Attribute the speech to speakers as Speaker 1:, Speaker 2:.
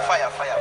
Speaker 1: fire, fire,